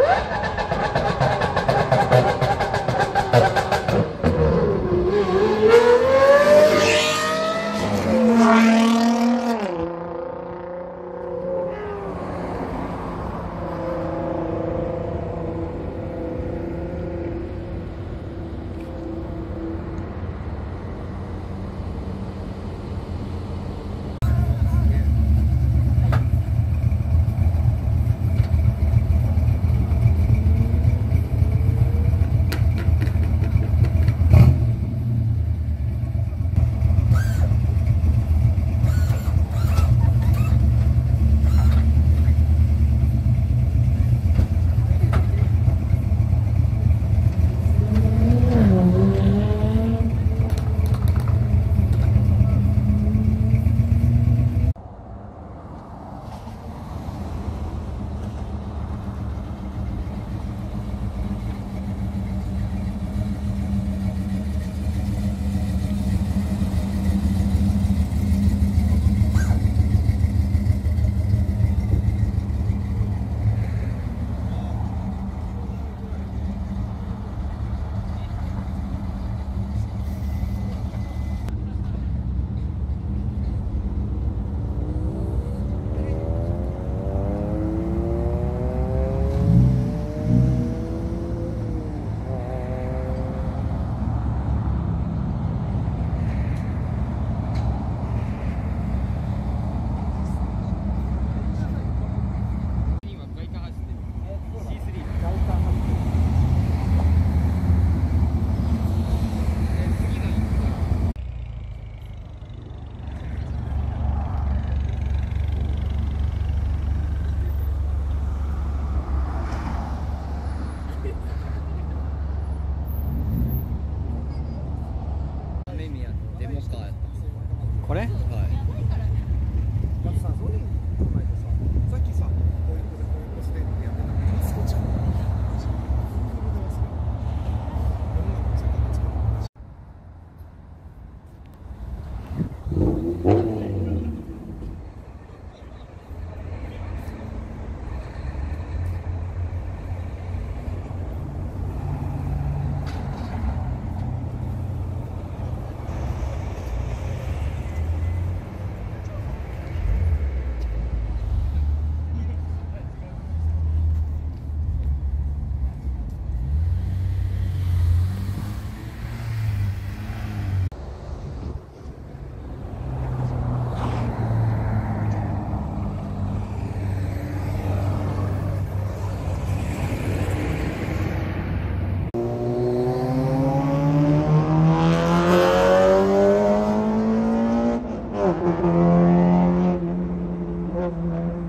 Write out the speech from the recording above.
Woo! これ、はい。Amen.